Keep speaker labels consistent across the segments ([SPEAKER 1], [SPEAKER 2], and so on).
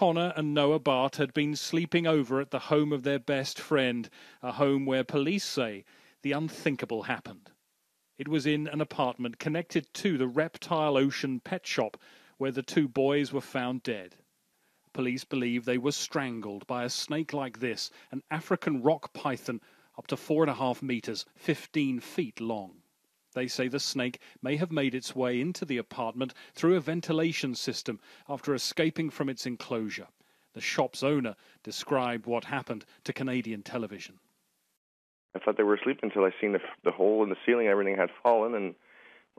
[SPEAKER 1] Connor and Noah Barthe had been sleeping over at the home of their best friend, a home where police say the unthinkable happened. It was in an apartment connected to the Reptile Ocean pet shop where the two boys were found dead. Police believe they were strangled by a snake like this, an African rock python up to four and a half meters, 15 feet long. They say the snake may have made its way into the apartment through a ventilation system after escaping from its enclosure. The shop's owner described what happened to Canadian television.
[SPEAKER 2] I thought they were asleep until I seen the, the hole in the ceiling. Everything had fallen, and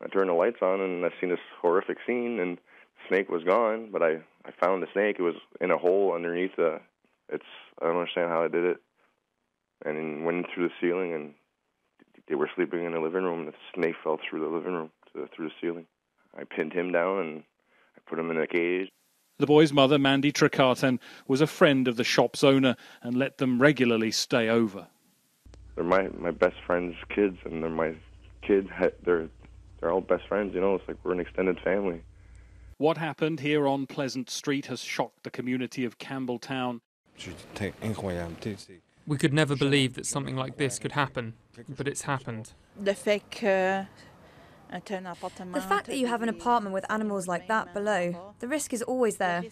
[SPEAKER 2] I turned the lights on, and I seen this horrific scene. And the snake was gone, but I I found the snake. It was in a hole underneath the. It's I don't understand how I did it, and went through the ceiling, and they were sleeping in the living room. And the snake fell through the living room to, through the ceiling. I pinned him down and I put him in a cage.
[SPEAKER 1] The boy's mother, Mandy Trecartin, was a friend of the shop's owner and let them regularly stay over
[SPEAKER 2] they're my my best friends' kids, and they're my kids. They're they're all best friends. You know, it's like we're an extended family.
[SPEAKER 1] What happened here on Pleasant Street has shocked the community of Campbellton.
[SPEAKER 3] We could never believe that something like this could happen, but it's happened.
[SPEAKER 4] The fact that
[SPEAKER 5] you have an apartment with animals like that below, the risk is always there.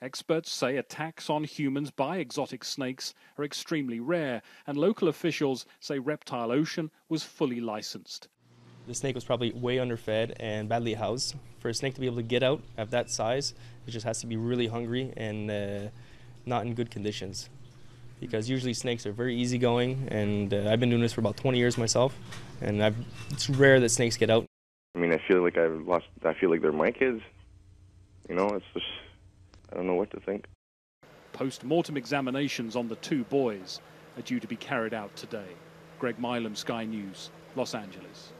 [SPEAKER 1] Experts say attacks on humans by exotic snakes are extremely rare, and local officials say Reptile Ocean was fully licensed.
[SPEAKER 6] The snake was probably way underfed and badly housed. For a snake to be able to get out at that size, it just has to be really hungry and uh, not in good conditions. Because usually snakes are very easygoing, and uh, I've been doing this for about 20 years myself, and I've, it's rare that snakes get out.
[SPEAKER 2] I mean, I feel like I've lost. I feel like they're my kids. You know, it's just I don't know what to think.
[SPEAKER 1] Post mortem examinations on the two boys are due to be carried out today. Greg Milam, Sky News, Los Angeles.